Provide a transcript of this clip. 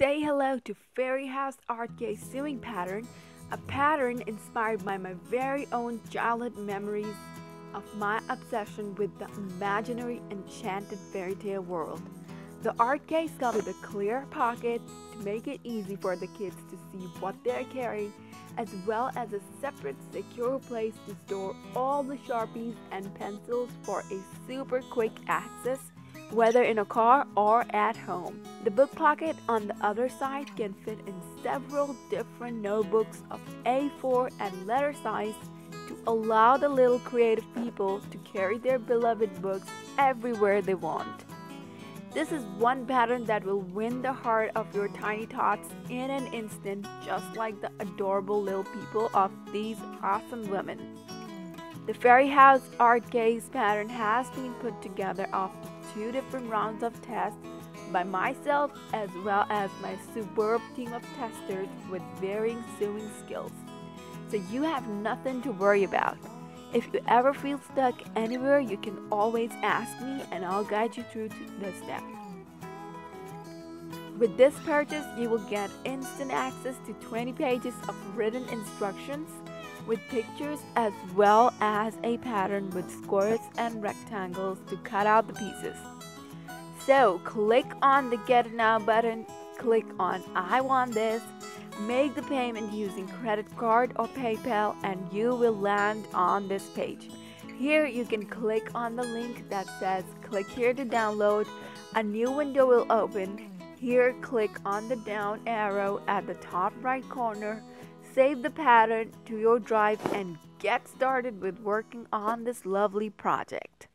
Say hello to Fairy House Art Case Sewing Pattern, a pattern inspired by my very own childhood memories of my obsession with the imaginary enchanted fairy tale world. The art case comes with a clear pocket to make it easy for the kids to see what they're carrying, as well as a separate secure place to store all the Sharpies and pencils for a super quick access whether in a car or at home. The book pocket on the other side can fit in several different notebooks of A4 and letter size to allow the little creative people to carry their beloved books everywhere they want. This is one pattern that will win the heart of your tiny tots in an instant, just like the adorable little people of these awesome women. The Fairy House art case pattern has been put together after two different rounds of tests by myself as well as my superb team of testers with varying sewing skills. So you have nothing to worry about. If you ever feel stuck anywhere, you can always ask me and I'll guide you through the steps. With this purchase, you will get instant access to 20 pages of written instructions with pictures as well as a pattern with squares and rectangles to cut out the pieces. So click on the get now button, click on I want this, make the payment using credit card or PayPal and you will land on this page. Here you can click on the link that says click here to download. A new window will open. Here click on the down arrow at the top right corner Save the pattern to your drive and get started with working on this lovely project.